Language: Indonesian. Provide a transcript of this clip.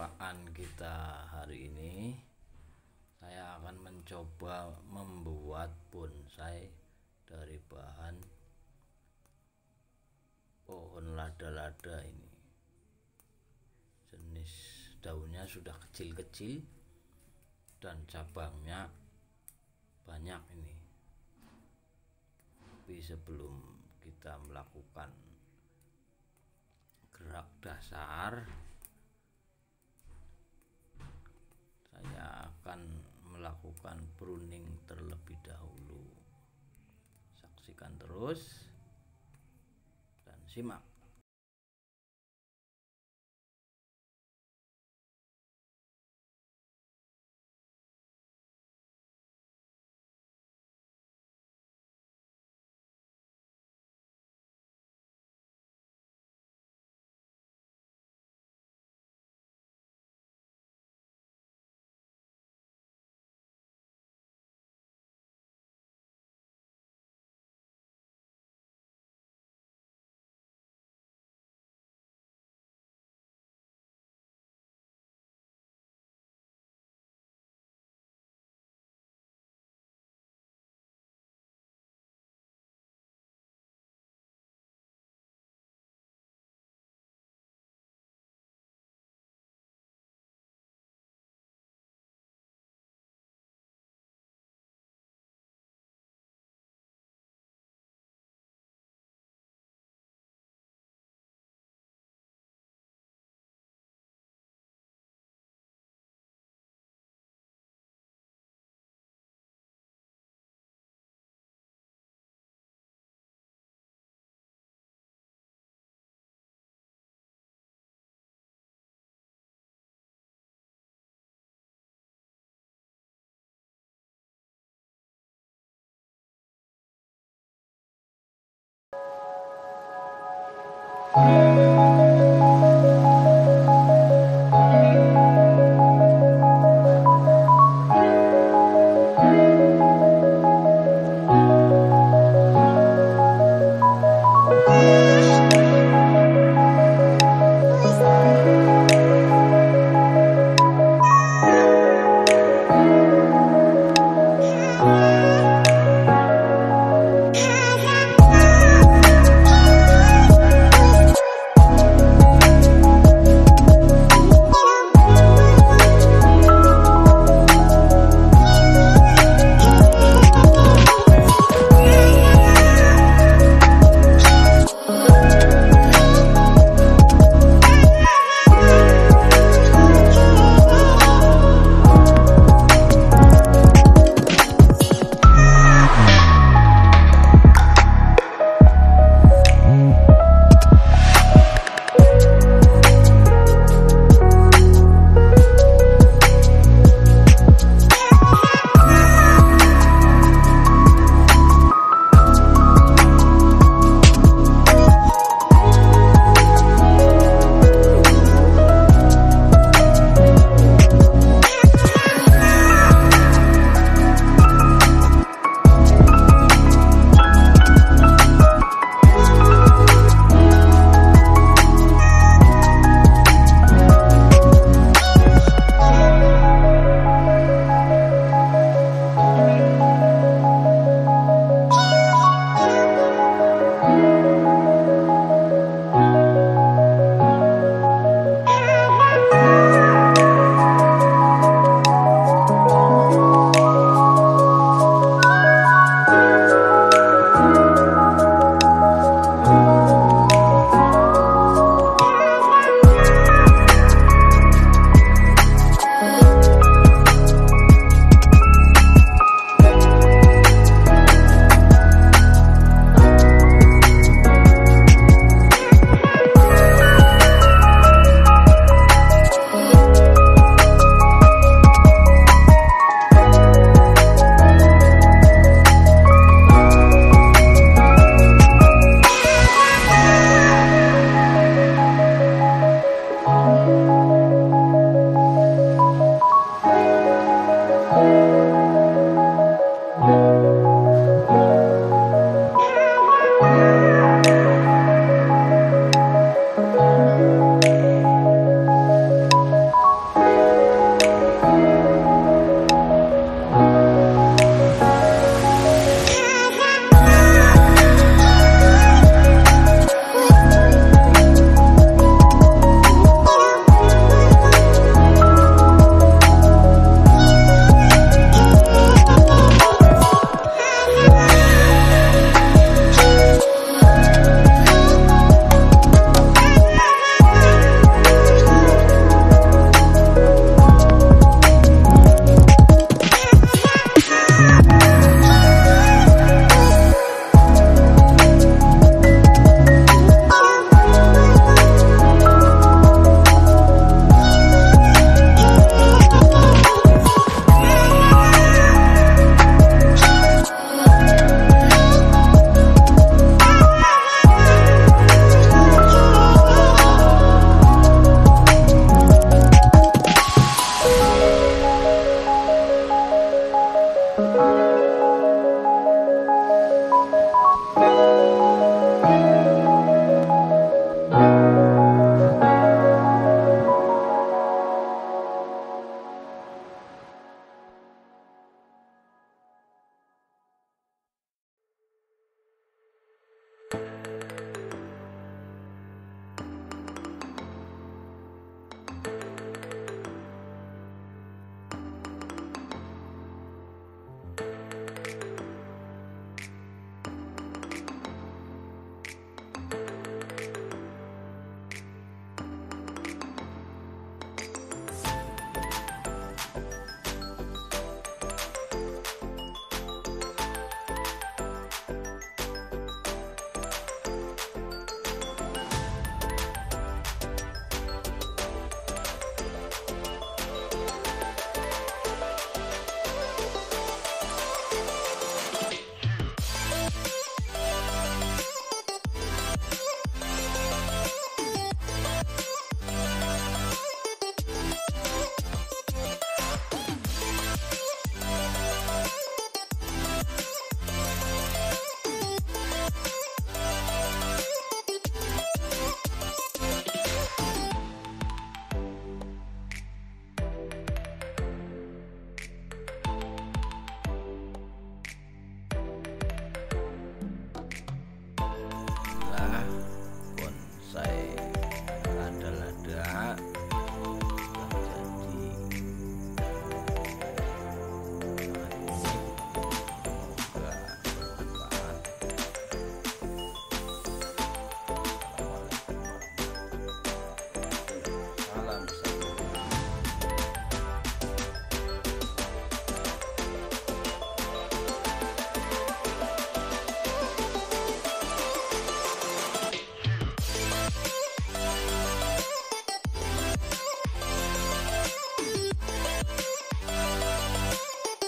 percobaan kita hari ini saya akan mencoba membuat bonsai dari bahan pohon lada-lada ini. Jenis daunnya sudah kecil-kecil dan cabangnya banyak ini. Tapi sebelum kita melakukan gerak dasar saya akan melakukan pruning terlebih dahulu. Saksikan terus dan simak